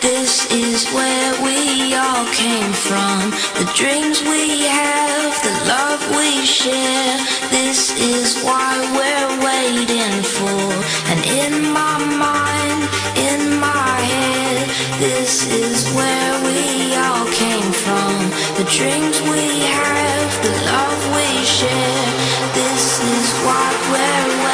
this is where we all came from. The dreams we have, the love we share, this is why we're waiting for. And in my mind, this is where we all came from. The dreams we have, the love we share. This is what we're.